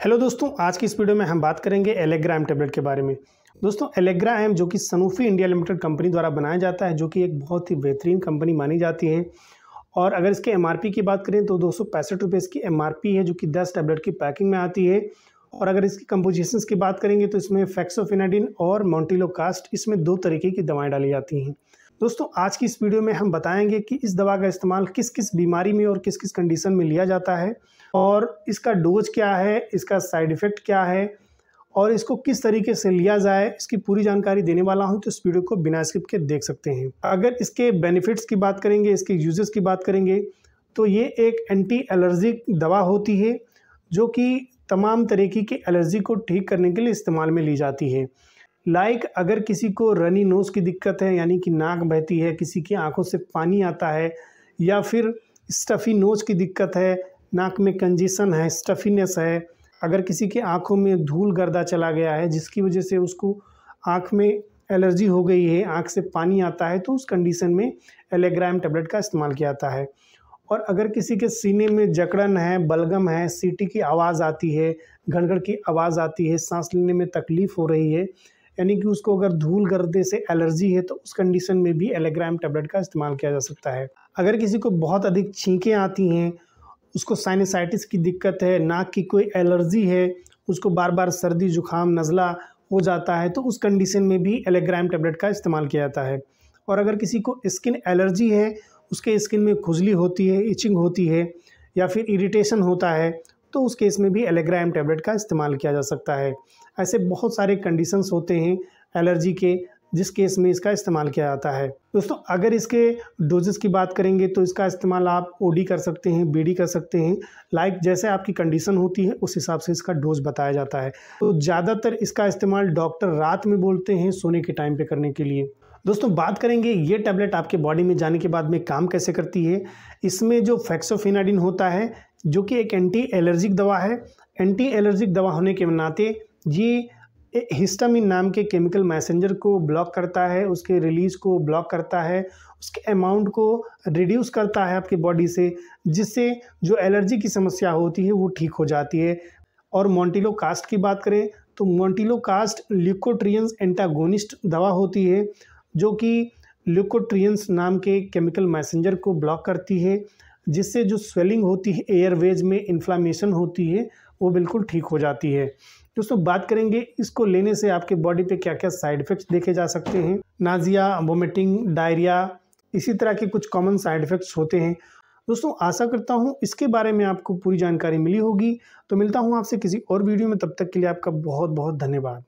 Hello दोस्तों, आज की इस वीडियो में हम बात करेंगे एलेग्राम टैबलेट के बारे में। दोस्तों एलेग्रा एम जो कि सनूफी इंडिया लिमिटेड कंपनी द्वारा बनाया जाता है, जो कि एक बहुत ही बेहतरीन कंपनी मानी जाती है। और अगर इसके एमआरपी की बात करें तो दो सौ इसकी एमआरपी है, जो कि दस टैबलेट की पैकिंग में आती है। और अगर इसकी कंपोजिशंस की बात करेंगे तो इसमें फैक्सोफिनाडिन और मोन्टिलो कास्ट इसमें दो तरीके की दवाएँ डाली जाती हैं। दोस्तों, आज की इस वीडियो में हम बताएँगे कि इस दवा का इस्तेमाल किस किस बीमारी में और किस किस कंडीशन में लिया जाता है और इसका डोज क्या है, इसका साइड इफ़ेक्ट क्या है और इसको किस तरीके से लिया जाए, इसकी पूरी जानकारी देने वाला हूँ तो इस वीडियो को बिना स्किप के देख सकते हैं। अगर इसके बेनिफिट्स की बात करेंगे, इसके यूजेस की बात करेंगे तो ये एक एंटी एलर्जिक दवा होती है, जो कि तमाम तरीके की एलर्जी को ठीक करने के लिए इस्तेमाल में ली जाती है। लाइक like, अगर किसी को रनी नोज़ की दिक्कत है यानी कि नाक बहती है किसी की आँखों से पानी आता है या फिर स्टफ़ी नोज़ की दिक्कत है नाक में कंजेशन है स्टफीनेस है अगर किसी की आँखों में धूल गर्दा चला गया है जिसकी वजह से उसको आँख में एलर्जी हो गई है आँख से पानी आता है तो उस कंडीशन में एलेग्राम टेबलेट का इस्तेमाल किया जाता है। और अगर किसी के सीने में जकड़न है बलगम है सीटी की आवाज़ आती है घड़घड़ की आवाज़ आती है सांस लेने में तकलीफ़ हो रही है यानी कि उसको अगर धूल गर्दे से एलर्जी है तो उस कंडीशन में भी एलेग्राम टेबलेट का इस्तेमाल किया जा सकता है। अगर किसी को बहुत अधिक छींकें आती हैं, उसको साइनसाइटिस की दिक्कत है, नाक की कोई एलर्जी है, उसको बार बार सर्दी, जुकाम, नज़ला हो जाता है तो उस कंडीशन में भी एलेग्राम टेबलेट का इस्तेमाल किया जाता है। और अगर किसी को स्किन एलर्जी है, उसके स्किन में खुजली होती है, इचिंग होती है, या फिर इरिटेशन होता है तो उस केस में भी एलेग्राम टैबलेट का इस्तेमाल किया जा सकता है। ऐसे बहुत सारे कंडीशंस होते हैं एलर्जी के, जिस केस में इसका इस्तेमाल किया जाता है। दोस्तों, अगर इसके डोजेस की बात करेंगे तो इसका इस्तेमाल आप ओडी कर सकते हैं बीडी कर सकते हैं। लाइक जैसे आपकी कंडीशन होती है, उस हिसाब से इसका डोज बताया जाता है। तो ज़्यादातर इसका इस्तेमाल डॉक्टर रात में बोलते हैं, सोने के टाइम पे करने के लिए। दोस्तों, बात करेंगे ये टैबलेट आपके बॉडी में जाने के बाद में काम कैसे करती है। इसमें जो फैक्सोफिनाडिन होता है जो कि एक एंटी एलर्जिक दवा है। एंटी एलर्जिक दवा होने के नाते ये हिस्टामिन नाम के केमिकल मैसेंजर को ब्लॉक करता है, उसके रिलीज़ को ब्लॉक करता है, उसके अमाउंट को रिड्यूस करता है आपकी बॉडी से, जिससे जो एलर्जी की समस्या होती है वो ठीक हो जाती है। और मोन्टिलो कास्ट की बात करें तो मोन्टिलो कास्ट लिकोट्रियंस एंटागोनिस्ट दवा होती है, जो कि ल्यूकोट्रियंस नाम के केमिकल मैसेंजर को ब्लॉक करती है। जिससे जो स्वेलिंग होती है एयरवेज में इन्फ्लामेशन होती है, वो बिल्कुल ठीक हो जाती है। दोस्तों, बात करेंगे इसको लेने से आपके बॉडी पे क्या क्या साइड इफ़ेक्ट्स देखे जा सकते हैं। नाजिया वोमिटिंग डायरिया इसी तरह के कुछ कॉमन साइड इफ़ेक्ट्स होते हैं। दोस्तों, आशा करता हूँ इसके बारे में आपको पूरी जानकारी मिली होगी। तो मिलता हूँ आपसे किसी और वीडियो में, तब तक के लिए आपका बहुत बहुत धन्यवाद।